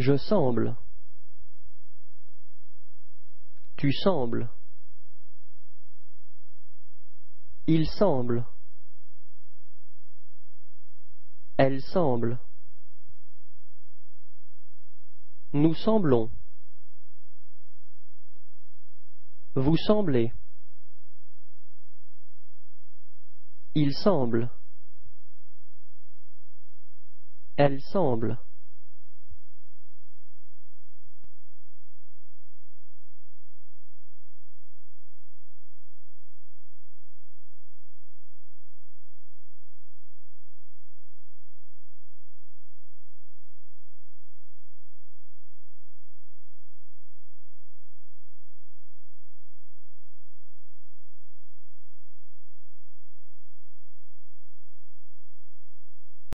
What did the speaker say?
Je semble. Tu sembles. Il semble. Elle semble. Nous semblons. Vous semblez. Il semble. Elle semble.